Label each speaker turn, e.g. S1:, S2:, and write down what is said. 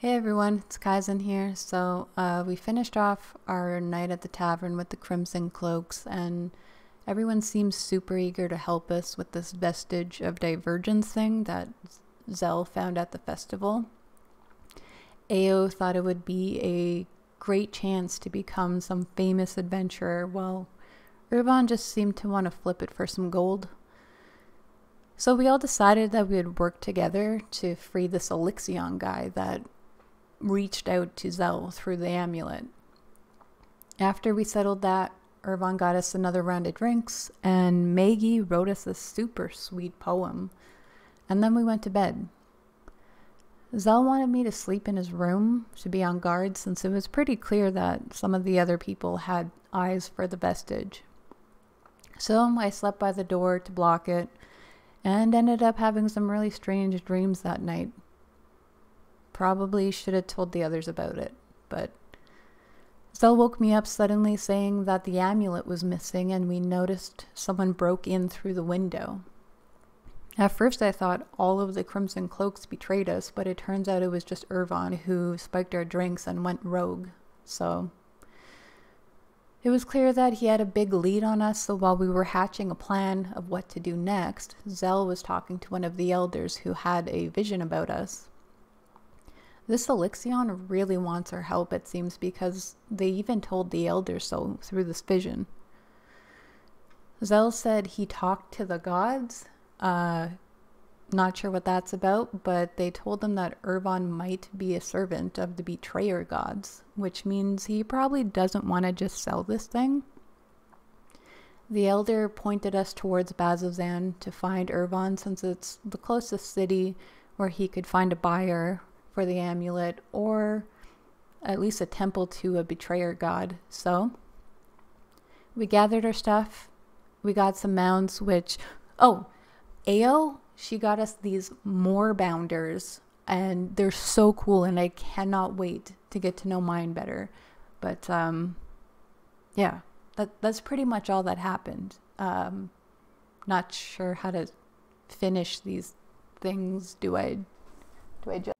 S1: Hey everyone, it's Kaizen here. So, uh, we finished off our night at the tavern with the Crimson Cloaks, and everyone seems super eager to help us with this vestige of divergence thing that Zell found at the festival. Ao thought it would be a great chance to become some famous adventurer, while Irvon just seemed to want to flip it for some gold. So we all decided that we would work together to free this Alyxian guy that reached out to Zell through the amulet. After we settled that, Irvon got us another round of drinks, and Maggie wrote us a super sweet poem. And then we went to bed. Zell wanted me to sleep in his room to be on guard since it was pretty clear that some of the other people had eyes for the vestige. So I slept by the door to block it and ended up having some really strange dreams that night. Probably should have told the others about it, but Zell woke me up suddenly saying that the amulet was missing and we noticed someone broke in through the window. At first, I thought all of the Crimson Cloaks betrayed us, but it turns out it was just Irvon who spiked our drinks and went rogue. So it was clear that he had a big lead on us, so while we were hatching a plan of what to do next, Zell was talking to one of the elders who had a vision about us. This Alyxian really wants our help, it seems, because they even told the elders so through this vision. Zell said he talked to the gods. Uh, not sure what that's about, but they told him that Irvon might be a servant of the betrayer gods, which means he probably doesn't want to just sell this thing. The elder pointed us towards Bazzoxan to find Irvon since it's the closest city where he could find a buyer for the amulet or at least a temple to a betrayer god. So we gathered our stuff. We got some mounds, which, oh, Ao, she got us these Moorbounders, and they're so cool, and I cannot wait to get to know mine better. But um, yeah, that that's pretty much all that happened. Um, not sure how to finish these things. Do I? Do I just?